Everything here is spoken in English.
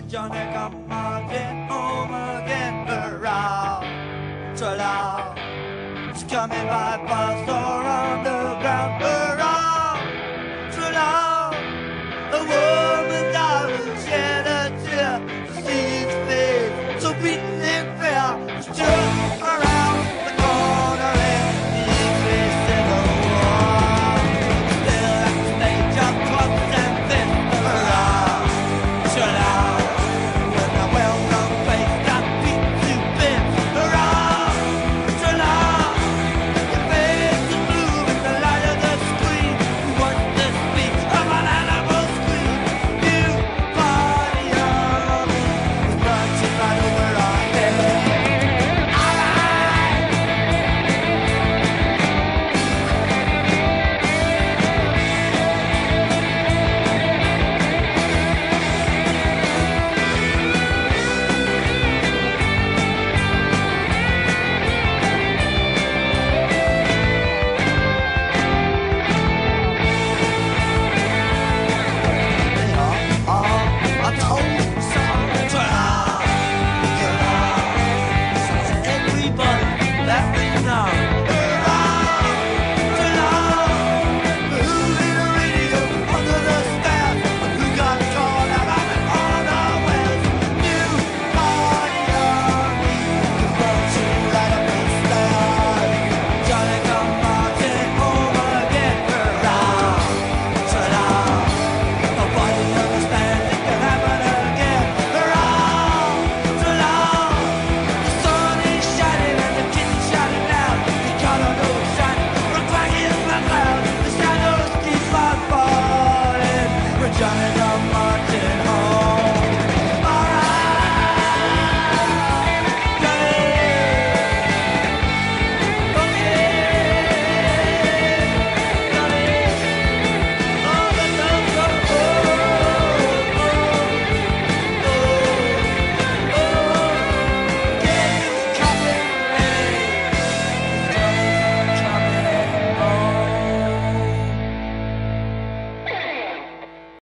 Johnny come again, home again, around, to It's coming by bus or underground, around.